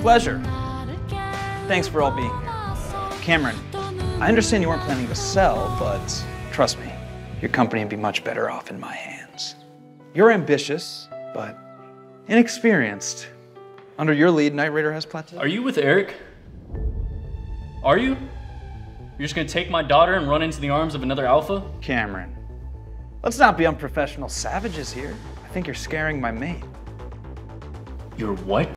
Pleasure. Thanks for all being here. Cameron, I understand you weren't planning to sell, but trust me, your company would be much better off in my hands. You're ambitious, but inexperienced. Under your lead, Knight Raider has plateaued. Are you with Eric? Are you? You're just gonna take my daughter and run into the arms of another alpha? Cameron, let's not be unprofessional savages here. I think you're scaring my mate. You're what?